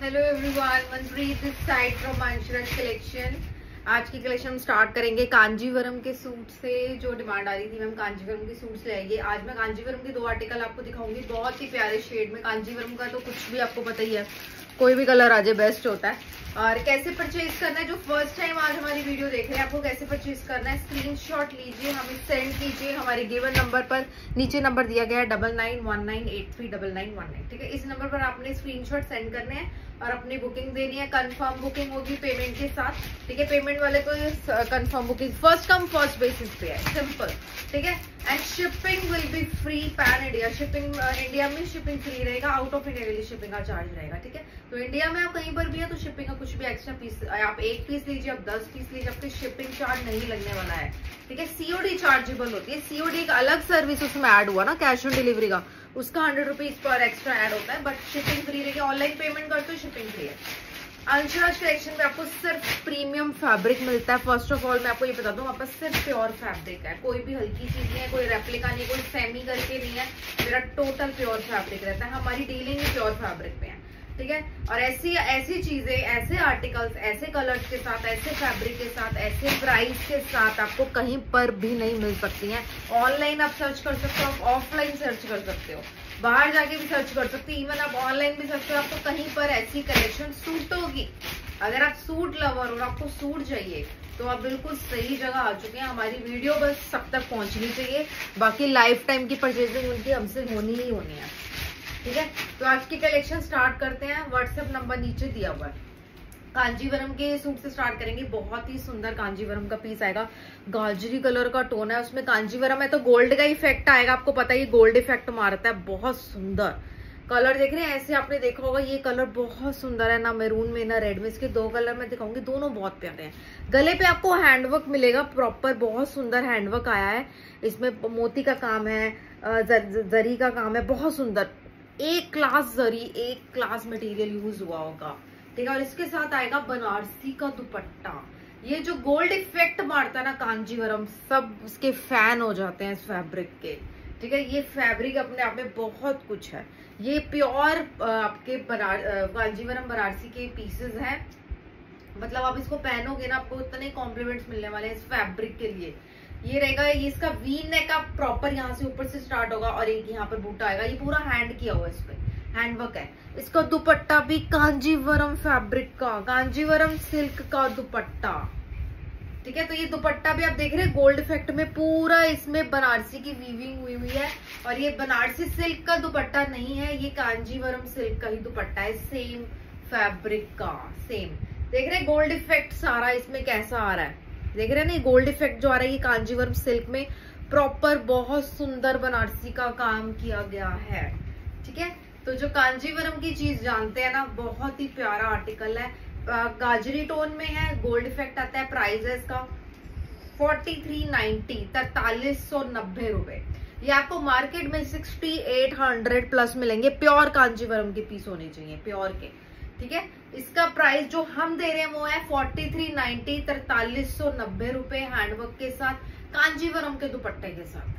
Hello everyone Manpreet this side from Ansharaj collection आज की collection हम स्टार्ट करेंगे कांजीवरम के सूट से, जो डिमांड आ रही थी मैम कांजीवरम के सूट ले आइए आज मैं कांजीवरम के दो आर्टिकल आपको दिखाऊँगी, बहुत ही प्यारे शेड में। कांजीवरम का तो कुछ भी आपको पता ही है, कोई भी कलर आ जाए बेस्ट होता है। और कैसे परचेज करना है, जो फ़र्स्ट टाइम आज हमारी वीडियो देख रहे हैं, आपको कैसे परचेज करना है स्क्रीनशॉट लीजिए, हमें सेंड कीजिए, हमारे गिवन नंबर पर। नीचे नंबर दिया गया है double nine one nine eight three double nine one nine ठीक है? इस नंबर पर आपने स्क्रीनशॉट सेंड करने हैं। और अपनी बुकिंग देनी है कंफर्म बुकिंग होगी पेमेंट के साथ। ठीक है पेमेंट वाले को confirm booking first come first basis पे है सिंपल ठीक है? And shipping will be free pan India shipping India में शिपिंग फ्री रहेगा आउट ऑफ़ इंडिया के लिए शिपिंग का चार्ज रहेगा, ठीक है? तो इंडिया में आप कहीं पर भी है तो शिपिंग का कुछ भी एक्स्ट्रा पीस आप एक पीस लीजिए, आप दस पीस लीजिए, आपके शिपिंग चार्ज नहीं लगने वाला है। ठीक है? सीओडी चार्जेबल होती है। सीओडी एक अलग सर्विस उसमें ऐड हुआ ना कैश ऑन डिलीवरी का। उसका हंड्रेड रुपीज़ पर एक्स्ट्रा एड होता है बट शिपिंग फ्री रहेगी ऑनलाइन पेमेंट करते हो शिपिंग फ्री है। अंशराज कलेक्शन में आपको सिर्फ़ प्रीमियम फैब्रिक मिलता है। फ़र्स्ट ऑफ़ ऑल मैं आपको ये बता दूँ आपका सिर्फ़ प्योर फैब्रिक है। कोई भी हल्की चीज़ नहीं है, कोई रेप्लिका नहीं कोई सेमी करके नहीं है। मेरा टोटल प्योर फैब्रिक रहता है। हमारी डीलिंग प्योर फैब्रिक में है। ठीक है? और ऐसी ऐसी चीज़ें, ऐसे आर्टिकल्स ऐसे कलर्स के साथ, ऐसे फैब्रिक के साथ, ऐसे प्राइस के साथ आपको कहीं पर भी नहीं मिल सकती हैं। ऑनलाइन आप सर्च कर सकते हो ऑफलाइन सर्च कर सकते हो। बाहर जाके भी सर्च कर सकते हो। इवन आप ऑनलाइन भी सर्च करो, आपको कहीं पर ऐसी कलेक्शन सूट होगी। अगर आप सूट लवर और आपको सूट चाहिए तो आप बिल्कुल सही जगह आ चुके हैं। हमारी वीडियो बस सब तक पहुंचनी चाहिए। बाकी लाइफ टाइम की परचेजिंग उनकी हमसे होनी ही होनी है। ठीक है? तो आज की कलेक्शन स्टार्ट करते हैं। व्हाट्सएप नंबर नीचे दिया हुआ है। कांजीवरम के सूट से स्टार्ट करेंगे। बहुत ही सुंदर कांजीवरम का पीस आएगा। गाजरी कलर का टोन है। उसमें कांजीवरम है तो गोल्ड का इफ़ेक्ट आएगा। आपको पता है गोल्ड इफ़ेक्ट मारता है। बहुत सुंदर। कलर देख रहे हैं? ऐसे आपने देखा होगा, ये कलर बहुत सुंदर है। ना मैरून में, ना रेड में। इसके दो कलर मैं दिखाऊँगी। दोनों बहुत प्यारे हैं। गले पे आपको हैंडवर्क मिलेगा। प्रॉपर बहुत सुंदर हैंडवर्क आया है। इसमें मोती का काम है जरी का काम है। बहुत सुंदर। एक क्लास जरी, एक क्लास मटेरियल यूज़ हुआ होगा, ठीक है? और इसके साथ आएगा बनारसी का दुपट्टा। ये जो गोल्ड इफ़ेक्ट मारता है ना कांजीवरम, सब उसके फ़ैन हो जाते हैं इस फैब्रिक के, ठीक है? ये फैब्रिक अपने आप में बहुत कुछ है। ये प्योर आपके बनार कांजीवरम बनारसी के पीसेस हैं। मतलब आप इसको पहनोगे ना, आपको उतने कॉम्प्लीमेंट्स मिलने वाले हैं इस फैब्रिक के लिए। ये रहेगा, ये इसका वी नेक आप प्रॉपर यहाँ से ऊपर से स्टार्ट होगा और एक यहाँ पर बूटा आएगा। ये पूरा हैंड किया हुआ इस पे। हैंडवर्क है। इसका दुपट्टा भी कांजीवरम फैब्रिक का, कांजीवरम सिल्क का दुपट्टा। ठीक है? तो ये दुपट्टा भी आप देख रहे हैं गोल्ड इफ़ेक्ट में पूरा इसमें बनारसी की वीविंग हुई हुई है और ये बनारसी सिल्क का दुपट्टा नहीं है, ये कांजीवरम सिल्क का ही दुपट्टा है। सेम फैब्रिक का सेम देख रहे हैं गोल्ड इफ़ेक्ट सारा इसमें कैसा आ रहा है? देख रहे हैं ना गोल्ड इफ़ेक्ट जो आ रहा है, ये कांजीवरम सिल्क में प्रॉपर बहुत सुंदर बनारसी का काम किया गया है। ठीक है? तो जो कांजीवरम की चीज़ जानते हैं ना, बहुत ही प्यारा आर्टिकल है। गाजरी टोन में है गोल्ड इफ़ेक्ट आता है प्राइस है इसका फोर्टी थ्री नाइनटी तैतालीस सौ नब्बे रुपए। ये आपको मार्केट में सिक्सटी एट हंड्रेड प्लस मिलेंगे। प्योर कांजीवरम के पीस होने चाहिए, प्योर के। ठीक है? इसका प्राइस जो हम दे रहे हैं वो है फोर्टी थ्री नाइनटी तरतालीस सौ नब्बे रुपए हैंडवर्क के साथ, कांजीवरम के दुपट्टे के साथ।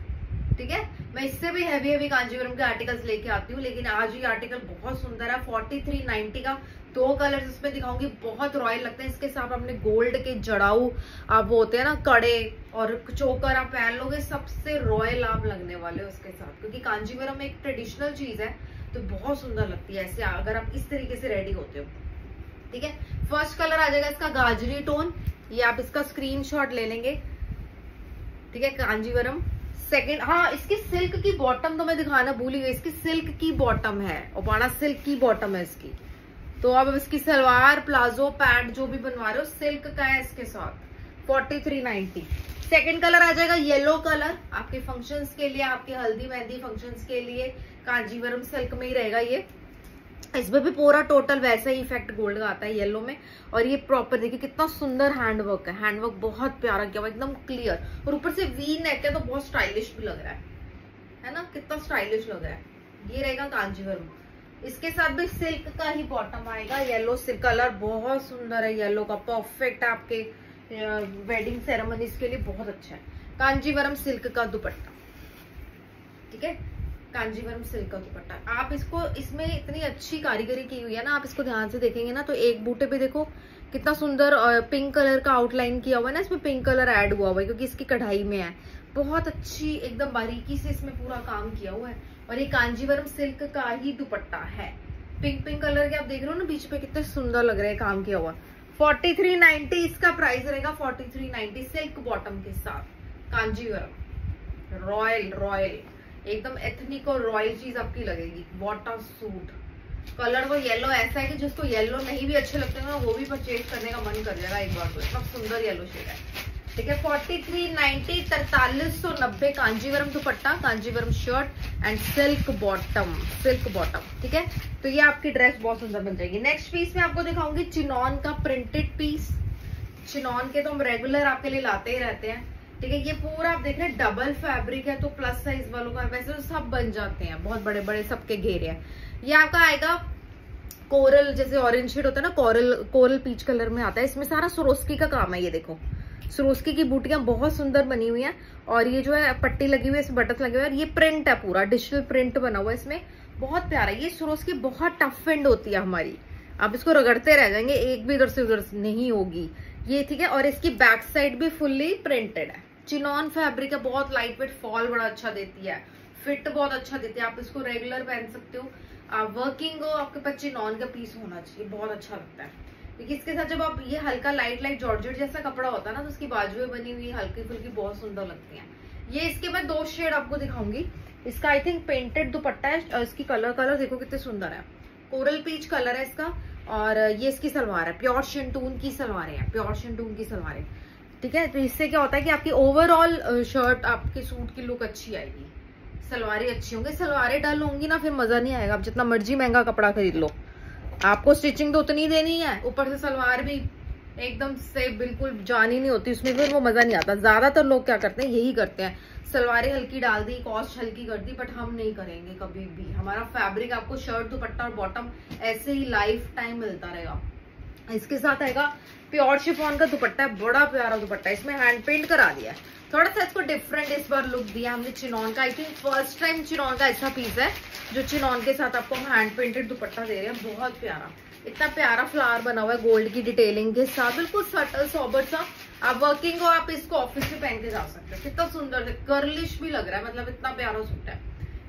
ठीक है? मैं इससे भी हैवी हैवी कांजीवरम के आर्टिकल्स लेके आती हूँ, लेकिन आज ये आर्टिकल बहुत सुंदर है। फोर्टी थ्री नाइनटी का दो कलर इसमें दिखाऊँगी, बहुत रॉयल लगते हैं। इसके साथ अपने गोल्ड के जड़ाऊ, आप वो होते हैं ना, कड़े और चोकर, आप पहन लोगे, सबसे रॉयल आप लगने वाले उसके साथ। क्योंकि कांजीवरम एक ट्रेडिशनल चीज़ है तो बहुत सुंदर लगती है ऐसे, अगर आप इस तरीके से रेडी होते हो। ठीक है? फ़र्स्ट कलर आ जाएगा इसका गाजरी टोन ये आप इसका स्क्रीनशॉट ले लेंगे। ठीक है, कांजीवरम। सेकेंड हाँ इसकी सिल्क की बॉटम तो मैं दिखाना भूल ही गई। इसकी सिल्क की बॉटम है बड़ा सिल्क की बॉटम है इसकी। तो अब इसकी सलवार, प्लाजो, पैंट जो भी बनवा रहे हो सिल्क का है इसके साथ। Forty three ninety second colour आ जाएगा येलो कलर आपके फ़ंक्शंस के लिए, आपके हल्दी, मेहंदी फ़ंक्शंस के लिए कांजीवरम सिल्क में ही रहेगा ये. इसमें भी पूरा टोटल वैसा ही इफ़ेक्ट गोल्ड का आता है येलो में. और ये प्रॉपर देखिए कितना सुंदर हैंडवर्क है. हैंडवर्क बहुत प्यारा किया हुआ एकदम क्लियर और ऊपर से वी नेक है तो बहुत स्टाइलिश भी लग रहा है. है ना? कितना स्टाइलिश लग रहा है. ये रहेगा कांजीवरम. इसके साथ भी सिल्क का ही बॉटम आएगा. येलो सिल्क कलर बहुत सुंदर है येलो का. परफेक्ट आपके. वेडिंग सेरेमनीज के लिए बहुत अच्छा है। कांजीवरम सिल्क का दुपट्टा। ठीक है? कांजीवरम सिल्क का दुपट्टा। आप इसको, इसमें इतनी अच्छी कारीगरी की हुई है ना, आप इसको ध्यान से देखेंगे ना तो एक बूटे पे देखो, कितना सुंदर पिंक कलर का आउटलाइन किया हुआ है ना, इसमें पिंक कलर ऐड हुआ हुआ है, क्योंकि इसकी कढ़ाई में है। बहुत अच्छी, एकदम बारीकी से इसमें पूरा काम किया हुआ है। और ये कांजीवरम सिल्क का ही दुपट्टा है। पिंक पिंक कलर के आप देख रहे हो ना, बीच पे कितने सुंदर लग रहे हैं काम किया हुआ। फोर्टी थ्री नाइनटी इसका प्राइस रहेगा forty three ninety silk bottom के साथ। कांजीवरम। रॉयल रॉयल एकदम एथनिक और रॉयल चीज़ आपकी लगेगी। वाटर सूट कलर वो येलो ऐसा है कि जिसको येलो नहीं भी अच्छे लगते हैं ना वो भी परचेज करने का मन कर जाएगा एक बार तो। इतना सुंदर येलो शेड है। ठीक है फोर्टी थ्री नाइनटी तैतालीस सौ नब्बे Kanjeevaram dupatta Kanjeevaram shirt and silk bottom silk bottom ठीक है? तो ये आपकी ड्रेस बहुत सुंदर बन जाएगी। नेक्स्ट पीस में आपको दिखाऊँगी चिनॉन का प्रिंटेड पीस चिनॉन के तो हम रेगुलर आपके लिए लाते ही रहते हैं, ठीक है? ये पूरा आप देख रहे हैं डबल फैब्रिक है तो प्लस साइज़ वालों का, वैसे तो सब बन जाते हैं, बहुत बड़े बड़े सबके घेरे हैं। ये आपका आएगा कोरल, जैसे ऑरेंज शेड होता है ना, कोरल कोरल पीच कलर में आता है। इसमें सारा सोरोस्की का काम है, ये देखो। सरोस्की की बूटियाँ बहुत सुंदर बनी हुई हैं और ये जो है पट्टी लगी हुई है, इसमें बटन लगे हुए और ये प्रिंट है पूरा डिजिटल प्रिंट बना हुआ है इसमें। बहुत प्यारा है। ये सरोस्की बहुत टफ एंड होती है हमारी। आप इसको रगड़ते रह जाएँगे, एक भी इधर से उधर नहीं होगी। ये ठीक है, और इसकी बैक साइड भी फुल्ली प्रिंटेड है। चिनॉन फैब्रिक है, बहुत लाइट वेट फॉल बड़ा अच्छा देती है। फिट बहुत अच्छा देती है। आप इसको रेगुलर पहन सकते हो। आप वर्किंग हो, आपके पास चिनॉन का पीस होना चाहिए। बहुत अच्छा लगता है। क्योंकि इसके साथ जब आप ये हल्का लाइट लाइट जॉर्जेट जैसा कपड़ा होता है ना तो उसकी बाजुएँ बनी हुई हल्की फुल्की बहुत सुंदर लगती हैं। ये इसके मैं दो शेड आपको दिखाऊँगी। इसका आई थिंक पेंटेड दुपट्टा है इसकी कलर कलर देखो कितने सुंदर है। कोरल पीच कलर है इसका, और ये इसकी सलवार है। प्योर शेंटून की सलवार है प्योर शेंटून की सलवार। ठीक है? तो इससे क्या होता है कि आपकी ओवरऑल शर्ट आपके सूट की लुक अच्छी आएगी। सलवारें अच्छी होंगी। सलवारें डल होंगी ना, फिर मज़ा नहीं आएगा। आप जितना मर्ज़ी महँगा कपड़ा खरीद लो। आपको स्टिचिंग तो उतनी देनी है। ऊपर से सलवार भी एकदम से बिल्कुल जान नहीं होती, उसमें फिर वो मज़ा नहीं आता। ज़्यादातर लोग क्या करते हैं, यही करते हैं। सलवारें हल्की डाल दी कॉस्ट हल्की कर दी बट हम नहीं करेंगे कभी भी। हमारा फैब्रिक आपको शर्ट दुपट्टा और बॉटम ऐसे ही लाइफ टाइम मिलता रहेगा। इसके साथ आएगा प्योर शिफॉन का दुपट्टा है बड़ा प्यारा दुपट्टा। है इसमें हैंड पेंट करा दिया है। थोड़ा सा इसको डिफरेंट इस बार लुक दिया हमने चिनॉन का। I think first time chinon का ऐसा पीस है, जो चिनॉन के साथ आपको हम हैंड पेंटेड दुपट्टा दे रहे हैं। बहुत प्यारा। इतना प्यारा फ्लावर बना हुआ है गोल्ड की डिटेलिंग के साथ। बिल्कुल सटल सॉबर सा। आप वर्किंग हो, आप इसको ऑफ़िस में पहन के जा सकते हैं। कितना सुंदर है। गर्लिश भी लग रहा है मतलब इतना प्यारा सूट है।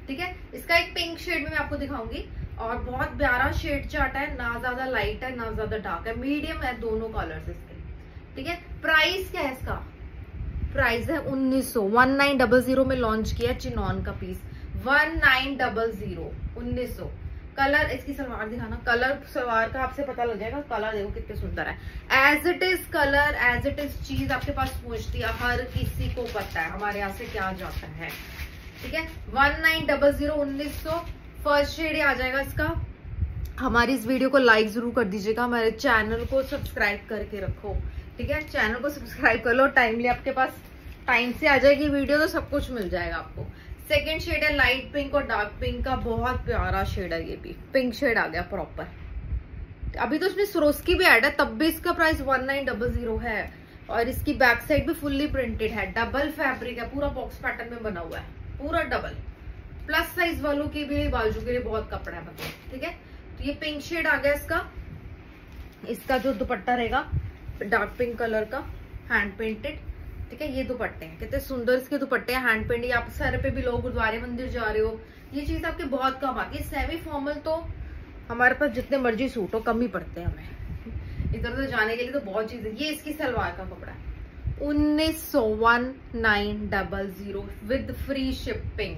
ठीक है? इसका एक पिंक शेड में मैं आपको दिखाऊँगी। और बहुत प्यारा शेड चार्ट है। ना ज़्यादा लाइट है, ना ज़्यादा डार्क है। मीडियम है दोनों कलर्स इसके। ठीक है? प्राइस क्या है इसका? प्राइस है उन्नीस सौ। वन नाइन डबल ज़ीरो में लॉन्च किया चिनॉन का piece one nine double zero उन्नीस सौ। कलर इसकी सलवार दिखाना। कलर सलवार का आपसे पता लग जाएगा। कलर देखो कितने सुंदर है। As it is colour as it is चीज़ आपके पास पहुँचती है, हर किसी को पता है, हमारे यहाँ से क्या जाता है। ठीक है? वन नाइन डबल ज़ीरो उन्नीस सौ। फ़र्स्ट शेड आ जाएगा इसका। हमारी इस वीडियो को लाइक ज़रूर कर दीजिएगा। हमारे चैनल को सब्सक्राइब करके रखो। ठीक है चैनल को सब्सक्राइब कर लो टाइमली आपके पास टाइम से आ जाएगी वीडियो तो सब कुछ मिल जाएगा आपको। सेकेंड शेड है लाइट पिंक और डार्क पिंक का, बहुत प्यारा शेड है ये भी। पिंक शेड आ गया प्रॉपर अभी तो इसमें सरोस्की भी ऐड है, तब भी इसका price one nine double zero है। और इसकी बैक साइड भी फुल्ली प्रिंटेड है। डबल फैब्रिक है, पूरा बॉक्स पैटर्न में बना हुआ है। पूरा डबल प्लस साइज़ वालों के भी, बाजू के लिए बहुत कपड़ा है मतलब। ठीक है? तो ये पिंक शेड आ गया इसका। इसका जो दुपट्टा रहेगा डार्क पिंक कलर का हैंड पेंटेड ठीक है, ये दुपट्टे हैं। कितने सुंदर इसके दुपट्टे हैं हैंड पेंट आप सर पे भी लोग गुरुद्वारे मंदिर जा रहे हो, ये चीज़ आपके बहुत कम आती है। सेमी फॉर्मल तो हमारे पास जितने मर्ज़ी सूट हो, कम ही पड़ते हैं हमें। इधर उधर जाने के लिए तो बहुत चीज़ ये इसकी सलवार का कपड़ा है। उन्नीस सौ one nine double zero with free shipping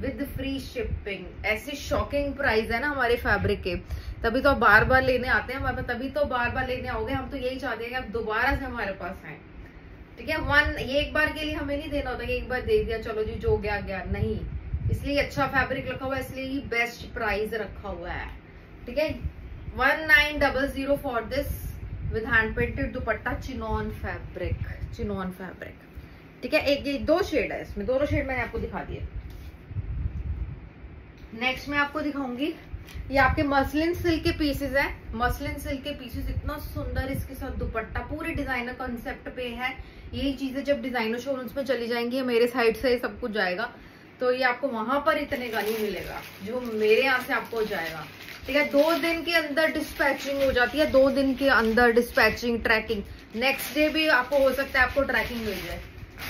with free shipping ऐसे शॉकिंग प्राइस है ना हमारे फैब्रिक के। तभी तो आप बार बार लेने आते हैं हमारे तभी तो बार बार लेने आओगे। हम तो यही चाहते हैं कि आप दोबारा से हमारे पास आए। ठीक है? वन, ये एक बार के लिए हमें नहीं देना होता कि एक बार दे दिया, चलो जी, जो गया गया। नहीं। इसलिए अच्छा फैब्रिक रखा हुआ है, इसलिए ही बेस्ट प्राइस रखा हुआ है। ठीक है? One nine double zero for this with hand painted dupatta, chinon fabric chinon fabric ठीक है? एक, ये दो शेड है इसमें। दोनों शेड मैंने आपको दिखा दिए। नेक्स्ट मैं आपको दिखाऊँगी। ये आपके मसलिन सिल्क के पीसेस है। मसलिन सिल्क के पीसेस इतना सुंदर इसके साथ दुपट्टा, पूरे डिज़ाइनर कॉन्सेप्ट पे है। यही चीज़ें जब डिज़ाइनर शोरूम्स में चली जाएँगी मेरे साइड से सब कुछ जाएगा। तो ये आपको वहाँ पर इतने का नहीं मिलेगा, जो मेरे यहाँ से आपको जाएगा। ठीक है, दो दिन के अंदर डिस्पैचिंग हो जाती है, दो दिन के अंदर डिस्पैचिंग ट्रैकिंग नेक्स्ट डे भी आपको हो सकता है आपको ट्रैकिंग मिल जाए।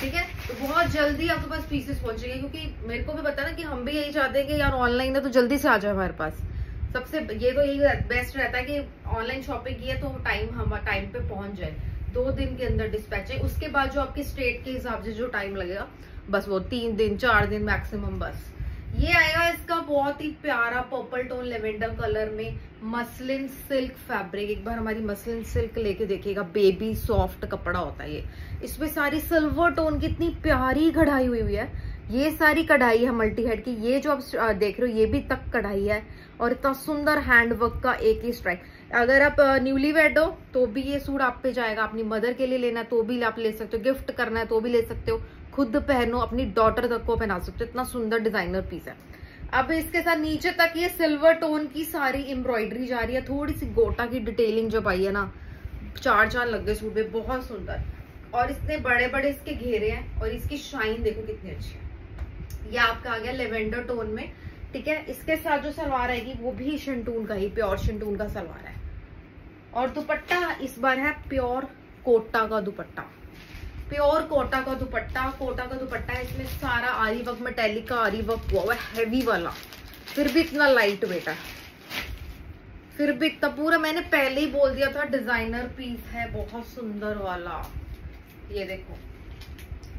ठीक है? तो बहुत जल्दी आपके पास पीसेस पहुँचेंगे क्योंकि मेरे को भी पता ना कि हम भी यही चाहते हैं कि यार ऑनलाइन है तो जल्दी से आ जाए हमारे पास। सबसे ये तो यही बेस्ट रहता है कि ऑनलाइन शॉपिंग की है तो टाइम हम टाइम पे पहुँच जाए। दो दिन के अंदर डिस्पैच है। उसके बाद जो आपके स्टेट के हिसाब से जो टाइम लगेगा, बस वो तीन दिन, चार दिन मैक्सिमम बस। ये आएगा इसका बहुत ही प्यारा पर्पल टोन लेवेंडर कलर में मसलिन सिल्क फैब्रिक एक बार हमारी मसलिन सिल्क लेके देखिएगा बेबी सॉफ्ट कपड़ा होता है ये। इसमें सारी सिल्वर टोन की इतनी प्यारी कढ़ाई हुई हुई है। ये सारी कढ़ाई है मल्टी हेड की। ये जो आप देख रहे हो, ये भी तक कढ़ाई है और इतना सुंदर हैंडवर्क का एक ही स्ट्राइक अगर आप न्यूली वेड हो तो भी ये सूट आप पे जाएगा। अपनी मदर के लिए लेना तो भी आप ले सकते हो। गिफ्ट करना है तो भी ले सकते हो। खुद पहनो, अपनी डॉटर तक को पहना सकते हो। इतना सुंदर डिज़ाइनर पीस है। अब इसके साथ नीचे तक ये सिल्वर टोन की सारी एम्ब्रॉयडरी जा रही है। थोड़ी सी गोटा की डिटेलिंग जब आई है ना चार चार लग गए सूट में बहुत सुंदर। और इतने बड़े बड़े इसके घेरे हैं और इसकी शाइन देखो कितनी अच्छी है। ये आपका आ गया लेवेंडर टोन में, ठीक है? इसके साथ जो सलवार आएगी, वो भी शंटून का ही प्योर शंटून का सलवार है। और दुपट्टा इस बार है प्योर कोटा का दुपट्टा। प्योर कोटा का दुपट्टा, कोटा का दुपट्टा है, इसमें सारा आरी वर्क मेटेलिक का आरी वर्क हुआ हुआ हैवी वाला। फिर भी इतना लाइट वेट है। फिर भी इतना पूरा मैंने पहले ही बोल दिया था डिज़ाइनर पीस है, बहुत सुंदर वाला। ये देखो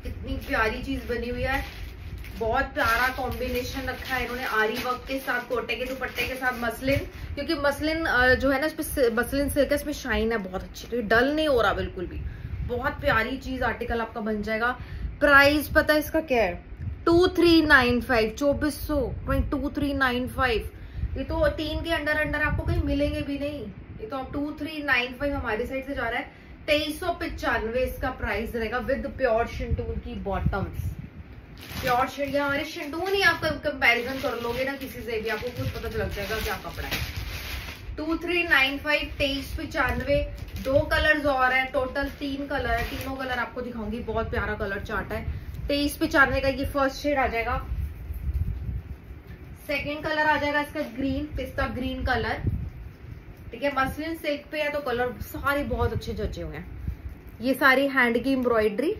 कितनी प्यारी चीज़ बनी हुई है। बहुत प्यारा कॉम्बिनेशन रखा है इन्होंने आरी वर्क के साथ, कोटे के दुपट्टे के साथ मसलिन क्योंकि मसलिन जो है ना, इसमें मसलिन सिल्क है, इसमें शाइन है बहुत अच्छी। तो डल नहीं हो रहा बिल्कुल भी। बहुत प्यारी चीज़ आर्टिकल आपका बन जाएगा। प्राइस पता है इसका क्या है? टू थ्री नाइन फाइव चौबीस सौ टू थ्री नाइन फाइव ये तो तीन के अंडर अंडर आपको कहीं मिलेंगे भी नहीं। ये तो आप टू थ्री नाइन फाइव हमारी साइड से जा रहा है। तेईस सौ पिचानवे इसका प्राइस रहेगा विद प्योर शिंटून की बॉटम्स प्योर शिंट हमारे शिंटून ही आप कंपैरिजन कर लोगे ना किसी से भी, आपको कुछ पता चल जाएगा क्या कपड़ा है। टू थ्री नाइन फाइव तेईस पिचानवे, दो कलर्स और है टोटल तीन कलर है, तीनों कलर आपको दिखाऊँगी, बहुत प्यारा कलर चार्ट है। तेईस पिचानवे का ये फ़र्स्ट शेड आ जाएगा। सेकेंड कलर आ जाएगा इसका ग्रीन पिस्ता ग्रीन कलर ठीक है मसलिन सिल्क पे है तो कलर सारे बहुत अच्छे जचे हुए हैं। ये सारी हैंड की एम्ब्रॉयडरी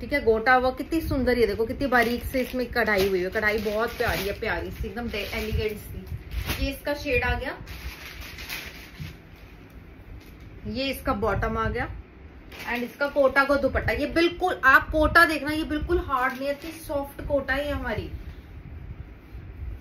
ठीक है, गोटा वर्क कितनी सुंदर, ये देखो, कितनी बारीक से इसमें कढ़ाई हुई है। कढ़ाई बहुत प्यारी है, प्यारी सी, एकदम एलिगेंट सी। ये इसका शेड आ गया। ये इसका बॉटम आ गया। एंड इसका कोटा का दुपट्टा। ये बिल्कुल, आप कोटा देखना, ये बिल्कुल हार्ड नहीं है सॉफ्ट कोटा है हमारी।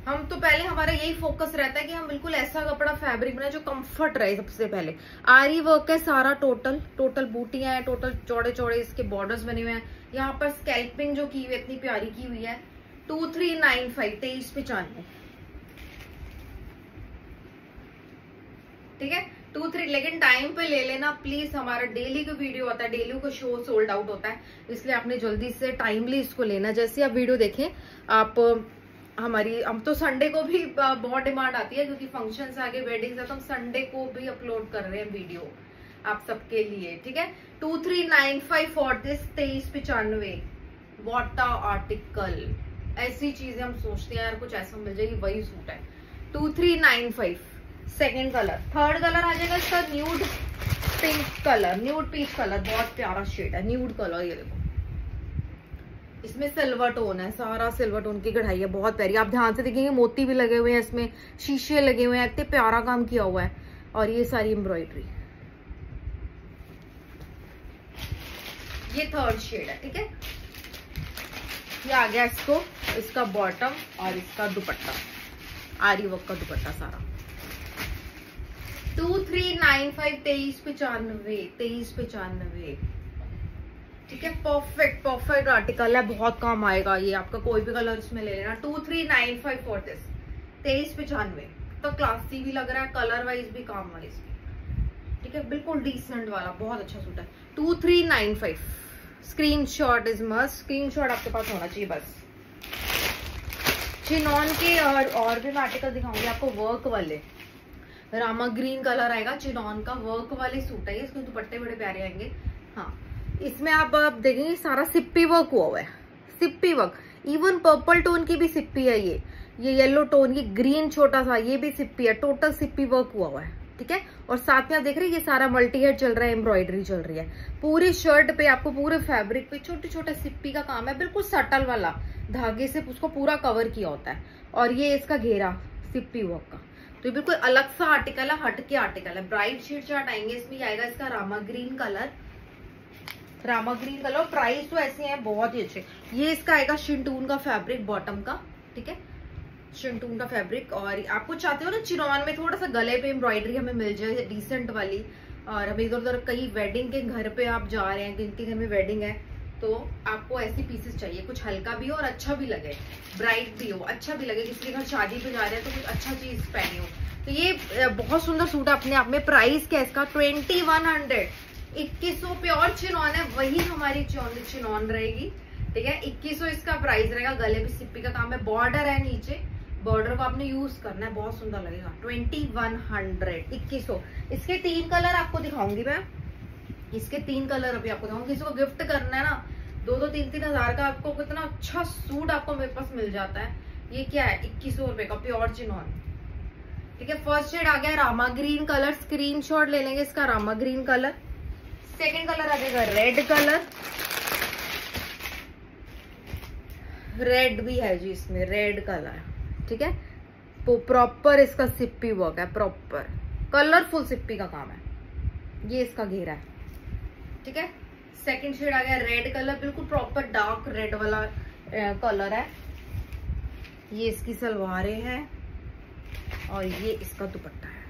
हम तो पहले हमारा यही फोकस रहता है कि हम बिल्कुल ऐसा कपड़ा फैब्रिक बनाए जो कंफर्ट रहे सबसे पहले। आरी वर्क है सारा टोटल टोटल बूटियाँ हैं टोटल चौड़े चौड़े इसके बॉर्डर्स बने हुए हैं। यहाँ पर स्कैल्पिंग जो की हुई है, इतनी प्यारी की हुई है। टू थ्री नाइन फाइव तेईस, पिचानवे। ठीक है? टू थ्री लेकिन टाइम पे ले लेना प्लीज़ हमारा डेली का वीडियो होता है डेली को शो सोल्ड आउट होता है। इसलिए आपने जल्दी से टाइमली इसको लेना। जैसे आप वीडियो देखें, आप, हमारी, हम तो संडे को भी बहुत डिमांड आती है, क्योंकि फ़ंक्शन आगे वेडिंग है तो हम संडे को भी अपलोड कर रहे हैं वीडियो आप सबके लिए, ठीक है? Two three nine five for this तेईस, पिचानवे वॉटा आर्टिकल ऐसी चीज़ें हम सोचते हैं, यार, कुछ ऐसा मिल जाएगी वही सूट है। Two three nine five second colour third colour आ जाएगा इसका nude pink colour nude pink colour बहुत प्यारा शेड है. न्यूड कलर ये देखो. इसमें सिल्वर टोन है. सारा सिल्वर टोन की कढ़ाई है. बहुत प्यारी. आप ध्यान से देखेंगे, मोती भी लगे हुए हैं इसमें. शीशे लगे हुए हैं. इतने प्यारा काम किया हुआ है. और ये सारी एम्ब्रॉयडरी ये थर्ड शेड है. ठीक है? ये आ गया इसको. इसका बॉटम और इसका दुपट्टा. आरी वर्क का दुपट्टा सारा. टू थ्री नाइन फाइव तेईस पचानवे तेईस पचानवे ठीक है? परफेक्ट परफेक्ट आर्टिकल है बहुत काम आएगा ये आपका कोई भी कलर इसमें ले लेना। Two three nine five for this तेईस पचानवे तो क्लासी भी लग रहा है कलर वाइज भी काम वाइज भी। ठीक है? बिल्कुल डिसेंट वाला बहुत अच्छा सूट है। Two three nine five screenshot is must screenshot आपके पास होना चाहिए बस। चिनॉन के और, और भी मैं आर्टिकल दिखाऊँगी आपको वर्क वाले। रामा ग्रीन कलर आएगा चिनॉन का वर्क वाले सूट है इसके दुपट्टे बड़े प्यारे आएँगे। हाँ इसमें आप, आप देखेंगे सारा सिप्पी वर्क हुआ हुआ है। सिप्पी वर्क इवन पर्पल टोन की भी सिप्पी है ये। ये येलो टोन की ग्रीन छोटा सा ये भी सिप्पी है टोटल सिप्पी वर्क हुआ हुआ है ठीक है? और साथ में आप देख रहे हैं ये सारा मल्टी हेड चल रहा है एम्ब्रॉयडरी चल रही है। पूरी शर्ट पे आपको पूरे फैब्रिक पे छोटे छोटे सिप्पी का काम है बिल्कुल सटल वाला धागे से उसको पूरा कवर किया होता है। और ये इसका घेरा सिप्पी वर्क का। तो ये बिल्कुल अलग सा आर्टिकल है, हट के आर्टिकल है। ब्राइट शीट चार्ट आएँगे, इसमें आएगा इसका Rama green colour Rama green colour price तो ऐसे हैं, बहुत ही अच्छे। ये इसका आएगा शिंटून का फैब्रिक बॉटम का, ठीक है? शिंटून का फैब्रिक और आपको चाहते हो ना चिनौन में थोड़ा सा गले पे एम्ब्रॉयडरी हमें मिल जाए डिसेंट वाली। और हमें इधर उधर कई वेडिंग के घर पे आप जा रहे हैं जिनके घर में वेडिंग है तो आपको ऐसी पीसेस चाहिए। कुछ हल्का भी हो और अच्छा भी लगे। ब्राइट भी हो। अच्छा भी लगे। किसी के घर शादी पे जा रहे हैं तो कुछ अच्छा चीज़ पहने हो। तो ये बहुत सुंदर सूट है अपने आप में। प्राइस क्या इसका? ट्वेंटी वन हंड्रेड इक्कीस सौ प्योर चिनौन है। वही हमारी चिनौन रहेगी। ठीक है? इक्कीस सौ इसका प्राइस रहेगा। गले पे सिप्पी का काम है। बॉर्डर है नीचे। बॉर्डर को आपने यूज़ करना है। बहुत सुंदर लगेगा। ट्वेंटी वन हंड्रेड इक्कीस सौ। इसके तीन कलर आपको दिखाऊँगी मैं। इसके तीन कलर अभी आपको दिखाऊँगी। किसी को गिफ्ट करना है ना दो दो तीन तीन हज़ार का आपको कितना अच्छा सूट आपको मेरे पास मिल जाता है। ये क्या है? इक्कीस सौ रुपए का प्योर चिनॉन ठीक है फ़र्स्ट शेड आ गया Rama green colour screen shot ले लेंगे इसका Rama green colour second colour आ जाएगा रेड कलर रेड भी है जी इसमें रेड कलर ठीक है? तो प्रॉपर इसका सिप्पी वर्क है प्रॉपर कलरफुल सिप्पी का काम है। ये इसका घेरा है। ठीक है? सेकंड शेड आ गया रेड कलर बिल्कुल प्रॉपर डार्क रेड वाला कलर है। ये इसकी सलवारें हैं और ये इसका दुपट्टा है।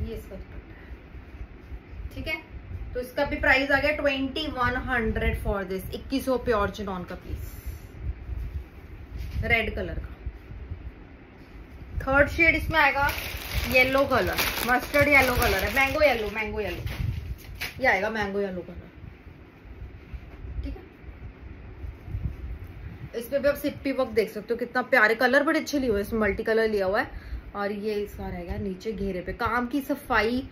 ये इसका दुपट्टा है। ठीक है? तो इसका भी प्राइस आ गया twenty one hundred for this इक्कीस सौ प्योर चिनॉन का पीस रेड कलर का। थर्ड शेड इसमें आएगा yellow colour mustard yellow colour है मैंगो येलो मैंगो येलो ये आएगा मैंगो येलो कलर ठीक है? इसमें भी आप सिप्पी वर्क देख सकते हो, कितना प्यारे कलर बड़े अच्छे लिए हुए इसमें मल्टी कलर लिया हुआ है। और ये इसका रहेगा नीचे घेरे पे। काम की सफ़ाई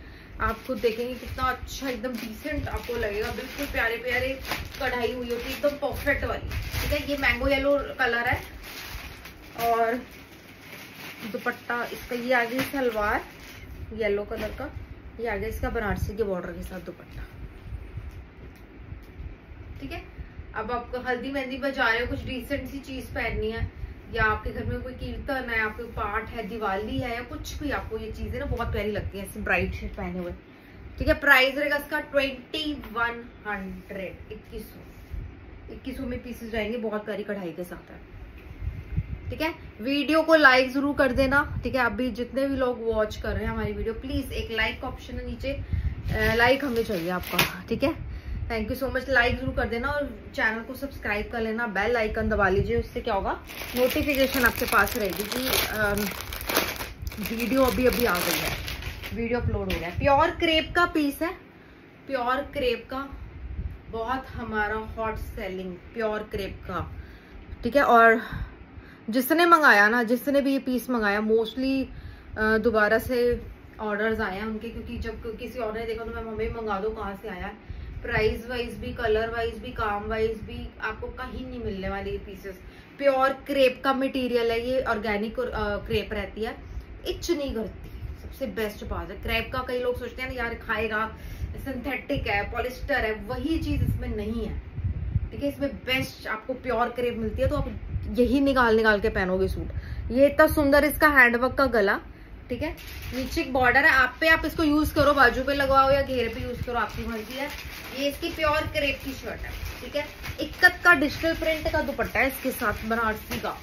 आपको देखेंगे कितना अच्छा एकदम डिसेंट आपको लगेगा। बिल्कुल प्यारे प्यारे कढ़ाई हुई होती है, एकदम परफेक्ट वाली। ठीक है? ये मैंगो येलो कलर है। और दुपट्टा, इसका ये आगे सलवार येलो कलर का, ये आगे इसका बनारसी के बॉर्डर के साथ दुपट्टा। ठीक है? अब आप हल्दी मेहंदी बजा रहे हो, कुछ डिसेंट सी चीज़ पहननी है, या आपके घर में कोई कीर्तन है आपके पाठ है, दिवाली है, या कुछ भी आपको ये चीज़ें ना बहुत प्यारी लगती है, ऐसे ब्राइट शेड पहने हुए। ठीक है? प्राइस रहेगा इसका ट्वेंटी वन हंड्रेड इक्कीस। सौ इक्कीस सौ में पीसेस जाएँगे, बहुत प्यारी कढ़ाई के साथ है। ठीक है? वीडियो को लाइक ज़रूर कर देना, ठीक है? अभी जितने भी लोग वॉच कर रहे हैं हमारी वीडियो प्लीज़ एक लाइक का ऑप्शन है नीचे। लाइक हमें चाहिए आपका, ठीक है? Thank you so much like ज़रूर कर देना और चैनल को सब्सक्राइब कर लेना बेल आइकन दबा लीजिए, उससे क्या होगा? नोटिफिकेशन आपके पास रहेगी कि वीडियो अभी अभी आ गई है। वीडियो अपलोड हो गया प्योर क्रेप का पीस है। प्योर क्रेप का बहुत हमारा हॉट सेलिंग प्योर क्रेप का, ठीक है? और जिसने मंगाया ना, जिसने भी ये पीस मंगाया मोस्टली दोबारा से ऑर्डर्स आए हैं उनके, क्योंकि जब किसी ने देखा तो मैं, मम्मी, मंगा दो, कहाँ से आया? है प्राइस वाइज भी कलर वाइज भी काम वाइज भी, आपको कहीं नहीं मिलने वाली ये पीसेस प्योर क्रेप का मटेरियल है ये ऑर्गेनिक क्रेप रहती है। इच नहीं करती। सबसे बेस्ट बात है। क्रेप का कई लोग सोचते हैं ना यार, खाएगा सिंथेटिक है पॉलिस्टर है, वही चीज़ इसमें नहीं है। ठीक है, इसमें बेस्ट आपको प्योर क्रेप मिलती है तो आप यही निकाल निकाल के पहनोगे सूट। ये इतना सुंदर इसका हैंडवर्क का गला, ठीक है? नीचे एक बॉर्डर है, आप पे आप इसको यूज़ करो, बाजू पे लगवाओ या घेरे पे यूज़ करो, आपकी मर्ज़ी है। ये इसकी प्योर क्रेप की शर्ट है, ठीक है? इक्कत का डिजिटल प्रिंट का दुपट्टा है इसके साथ, बनारसी का।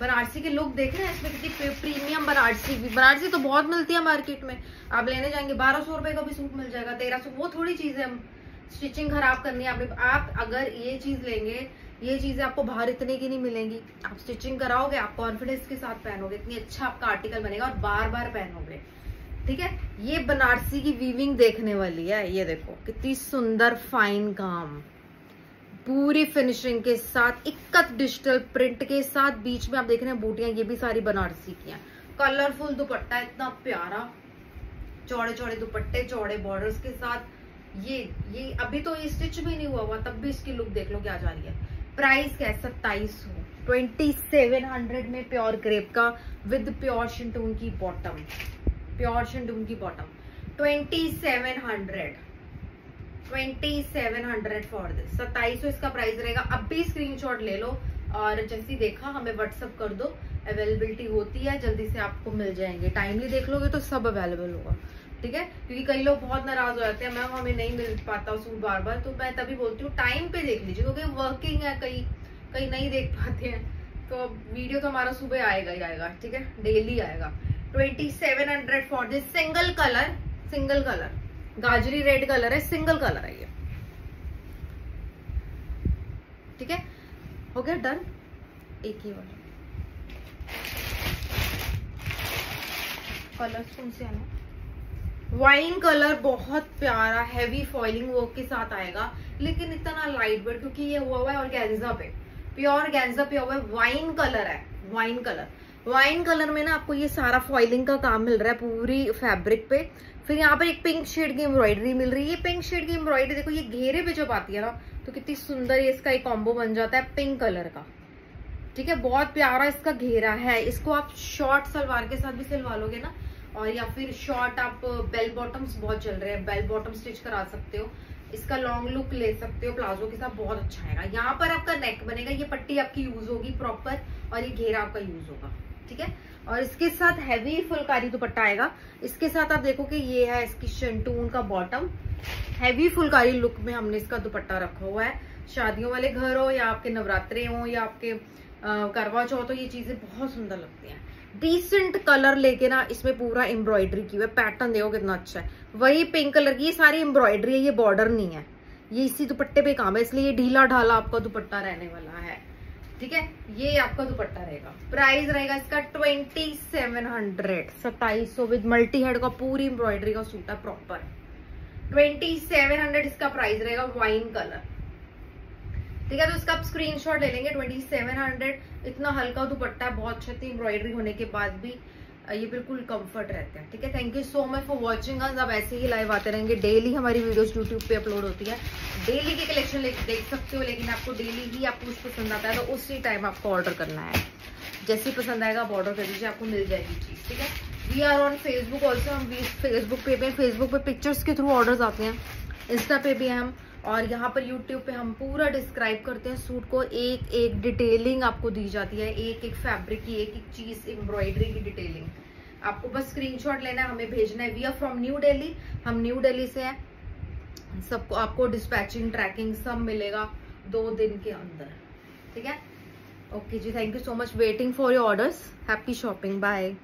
बनारसी के लुक देख रहे हैं इसमें कितनी प्रीमियम बनारसी भी। बनारसी तो बहुत मिलती है मार्केट में। आप लेने जाएँगे, बारह सौ रुपए का भी सूट मिल जाएगा, तेरह सौ, वो थोड़ी चीज़ है स्टिचिंग खराब करनी है आप, अगर ये चीज़ लेंगे ये चीज़ें आपको बाहर इतने की नहीं मिलेंगी। आप स्टिचिंग कराओगे आप कॉन्फिडेंस के साथ पहनोगे इतनी अच्छा आपका आर्टिकल बनेगा और बार बार पहनोगे। ठीक है? ये बनारसी की वीविंग देखने वाली है ये देखो कितनी सुंदर फाइन काम पूरी फिनिशिंग के साथ इक्कत डिजिटल प्रिंट के साथ बीच में आप देख रहे हैं बूटियाँ ये भी सारी बनारसी की हैं। कलरफुल दुपट्टा इतना प्यारा चौड़े चौड़े दुपट्टे चौड़े बॉर्डर्स के साथ ये ये अभी तो ये स्टिच भी नहीं हुआ हुआ, तब भी इसकी लुक देख लो क्या जा रही है। प्राइस क्या है? सत्ताईस सौ। ट्वेंटी सेवन हंड्रेड में प्योर क्रेप का विद प्योर शिंटून की बॉटम प्योर शिंटून की bottom twenty seven hundred twenty seven hundred for this सत्ताईस सौ इसका प्राइस रहेगा। अब भी स्क्रीनशॉट ले लो और जैसे देखा, हमें व्हाट्सअप कर दो। अवेलेबिलिटी होती है, जल्दी से आपको मिल जाएँगे। टाइमली देख लोगे तो सब अवेलेबल होगा। ठीक है? क्योंकि कई लोग बहुत नाराज़ हो जाते हैं, मैम, हमें नहीं मिल पाता सूट बार बार तो मैं तभी बोलती हूँ, टाइम पे देख लीजिए, क्योंकि वर्किंग है कई कई नहीं देख पाते हैं। तो वीडियो तो हमारा सुबह आएगा ही आएगा, ठीक है? डेली आएगा। Twenty seven hundred for this single colour single colour गाजरी red colour है सिंगल कलर है ये। ठीक है? हो गया डन एक ही वाला। कलर्स कौन से आना? वाइन कलर बहुत प्यारा हैवी फॉइलिंग वर्क के साथ आएगा, लेकिन इतना लाइट वेट क्योंकि ये हुआ हुआ है और गैंजा पे। प्योर गैंजा पे हुआ है वाइन कलर है वाइन कलर वाइन कलर में ना आपको ये सारा फॉइलिंग का काम मिल रहा है पूरी फैब्रिक पे। फिर यहाँ पर एक पिंक शेड की एम्ब्रॉयडरी मिल रही है। ये पिंक शेड की एम्ब्रॉयडरी देखो, ये घेरे पे जब आती है ना तो कितनी सुंदर ये इसका एक कॉम्बो बन जाता है पिंक कलर का। ठीक है, बहुत प्यारा इसका घेरा है। इसको आप शॉर्ट सलवार के साथ भी सिलवा लोगे ना और या फिर शॉर्ट आप बेल बॉटम्स बहुत चल रहे हैं। बेल बॉटम स्टिच करा सकते हो। इसका लॉन्ग लुक ले सकते हो। प्लाजो के साथ बहुत अच्छा आएगा। यहाँ पर आपका नेक बनेगा। ये पट्टी आपकी यूज़ होगी प्रॉपर और ये घेरा आपका यूज़ होगा। ठीक है? और इसके साथ हैवी फुलकारी दुपट्टा आएगा। इसके साथ आप देखो कि ये है इसकी शंटून का बॉटम हैवी फुलकारी लुक में हमने इसका दुपट्टा रखा हुआ है। शादियों वाले घर हो या आपके नवरात्रे हो या आपके करवा चौथ हो, ये चीज़ें बहुत सुंदर लगती हैं। डिसेंट कलर लेके ना इसमें पूरा एम्ब्रॉयडरी की हुई पैटर्न देखो कितना अच्छा है। वही पिंक कलर की ये सारी एम्ब्रॉयडरी है, ये बॉर्डर नहीं है। ये इसी दुपट्टे पे काम है, इसलिए ये ढीला ढाला आपका दुपट्टा रहने वाला है। ठीक है? ये आपका दुपट्टा रहेगा। प्राइस रहेगा इसका ट्वेंटी सेवन हंड्रेड सत्ताईस सौ विद मल्टी हेड का पूरी एम्ब्रॉयडरी का सूट है प्रॉपर ट्वेंटी सेवन हंड्रेड इसका प्राइस रहेगा वाइन कलर ठीक है तो इसका आप स्क्रीनशॉट ले लेंगे ट्वेंटी सेवन हंड्रेड इतना हल्का दुपट्टा है बहुत अच्छी एम्ब्रॉयडरी होने के बाद भी ये बिल्कुल कंफर्ट रहते हैं, ठीक है? Thank you so much for watching us अब ऐसे ही लाइव आते रहेंगे। डेली हमारी वीडियोस यूट्यूब पे अपलोड होती है। डेली की कलेक्शन देख सकते हो, लेकिन आपको डेली ही आपको कुछ पसंद आता है तो उसी टाइम आपको ऑर्डर करना है। जैसे पसंद आएगा, आप ऑर्डर कर दीजिए, आपको मिल जाएगी चीज़, ठीक है? We are on Facebook also हम फेसबुक पे पे फेसबुक पे पिक्चर्स के थ्रू ऑर्डर आते हैं। इंस्टा पे भी हम। और यहाँ पर यूट्यूब पे हम पूरा डिस्क्राइब करते हैं सूट को। एक एक डिटेलिंग आपको दी जाती है। एक एक फैब्रिक की, एक एक चीज़ एम्ब्रॉयडरी की डिटेलिंग आपको बस स्क्रीनशॉट लेना है, हमें भेजना है। We are from New Delhi हम न्यू दिल्ली से हैं। सबको, आपको डिस्पैचिंग ट्रैकिंग सब मिलेगा दो दिन के अंदर। ठीक है? Okay ji thank you so much waiting for your orders happy shopping bye